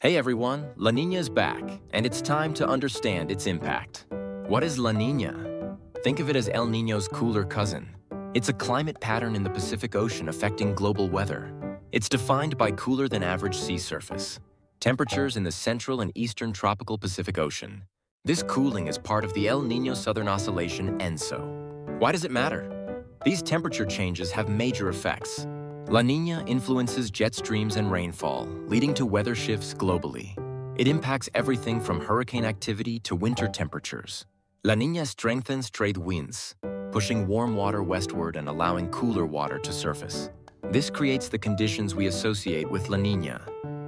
Hey everyone, La Nina is back, and it's time to understand its impact. What is La Nina? Think of it as El Nino's cooler cousin. It's a climate pattern in the Pacific Ocean affecting global weather. It's defined by cooler than average sea surface, temperatures in the central and eastern tropical Pacific Ocean. This cooling is part of the El Nino Southern Oscillation ENSO. Why does it matter? These temperature changes have major effects, La Nina influences jet streams and rainfall, leading to weather shifts globally. It impacts everything from hurricane activity to winter temperatures. La Nina strengthens trade winds, pushing warm water westward and allowing cooler water to surface. This creates the conditions we associate with La Nina,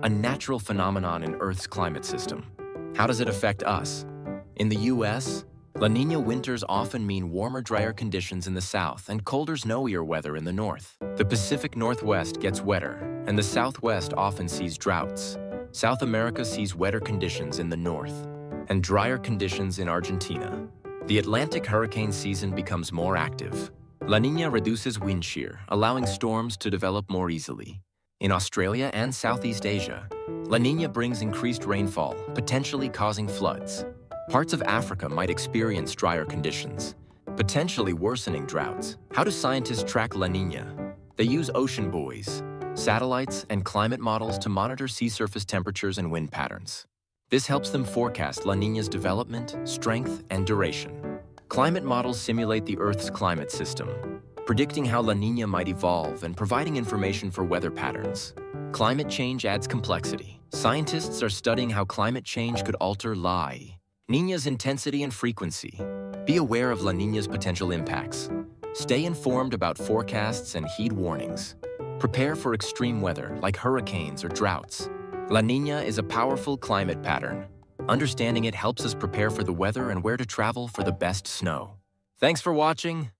a natural phenomenon in Earth's climate system. How does it affect us? In the U.S., La Nina winters often mean warmer, drier conditions in the south and colder, snowier weather in the north. The Pacific Northwest gets wetter, and the Southwest often sees droughts. South America sees wetter conditions in the north and drier conditions in Argentina. The Atlantic hurricane season becomes more active. La Nina reduces wind shear, allowing storms to develop more easily. In Australia and Southeast Asia, La Nina brings increased rainfall, potentially causing floods. Parts of Africa might experience drier conditions, potentially worsening droughts. How do scientists track La Nina? They use ocean buoys, satellites, and climate models to monitor sea surface temperatures and wind patterns. This helps them forecast La Nina's development, strength, and duration. Climate models simulate the Earth's climate system, predicting how La Nina might evolve and providing information for weather patterns. Climate change adds complexity. Scientists are studying how climate change could alter La, Nina's intensity and frequency. Be aware of La Nina's potential impacts. Stay informed about forecasts and heed warnings. Prepare for extreme weather like hurricanes or droughts. La Nina is a powerful climate pattern. Understanding it helps us prepare for the weather and where to travel for the best snow. Thanks for watching.